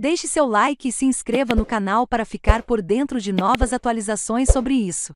Deixe seu like e se inscreva no canal para ficar por dentro de novas atualizações sobre isso.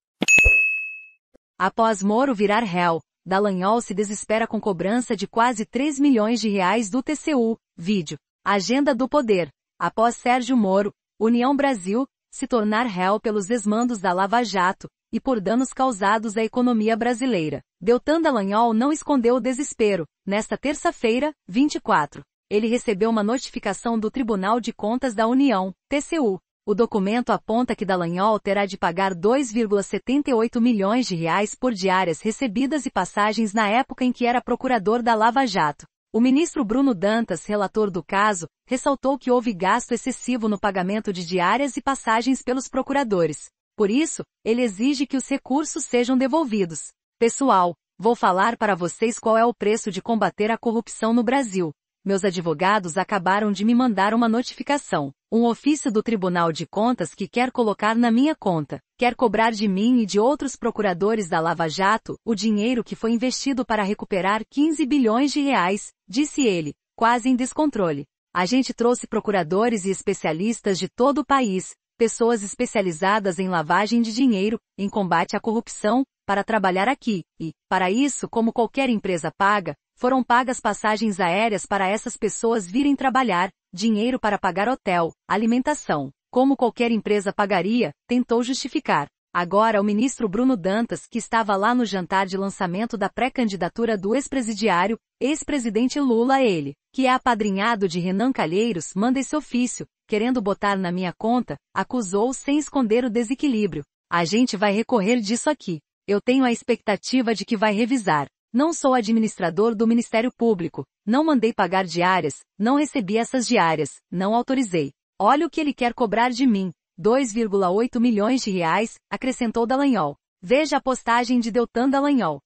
Após Moro virar réu, Dallagnol se desespera com cobrança de quase 3 milhões de reais do TCU. Vídeo. Agenda do Poder. Após Sérgio Moro, União Brasil, se tornar réu pelos desmandos da Lava Jato, e por danos causados à economia brasileira. Deltan Dallagnol não escondeu o desespero. Nesta terça-feira, 24, ele recebeu uma notificação do Tribunal de Contas da União, TCU. O documento aponta que Dallagnol terá de pagar 2,78 milhões de reais por diárias recebidas e passagens na época em que era procurador da Lava Jato. O ministro Bruno Dantas, relator do caso, ressaltou que houve gasto excessivo no pagamento de diárias e passagens pelos procuradores. Por isso, ele exige que os recursos sejam devolvidos. Pessoal, vou falar para vocês qual é o preço de combater a corrupção no Brasil meus advogados acabaram de me mandar uma notificação, um ofício do Tribunal de Contas que quer colocar na minha conta, quer cobrar de mim e de outros procuradores da Lava Jato o dinheiro que foi investido para recuperar 15 bilhões de reais, disse ele, quase em descontrole. A gente trouxe procuradores e especialistas de todo o país, pessoas especializadas em lavagem de dinheiro, em combate à corrupção, para trabalhar aqui, e, para isso, como qualquer empresa paga, foram pagas passagens aéreas para essas pessoas virem trabalhar, dinheiro para pagar hotel, alimentação, como qualquer empresa pagaria, tentou justificar. Agora o ministro Bruno Dantas, que estava lá no jantar de lançamento da pré-candidatura do ex-presidiário, ex-presidente Lula ele, que é apadrinhado de Renan Calheiros, manda esse ofício, querendo botar na minha conta, acusou sem esconder o desequilíbrio. A gente vai recorrer disso aqui. Eu tenho a expectativa de que vai revisar. Não sou administrador do Ministério Público, não mandei pagar diárias, não recebi essas diárias, não autorizei. Olha o que ele quer cobrar de mim. 2,8 milhões de reais, acrescentou Dallagnol. Veja a postagem de Deltan Dallagnol.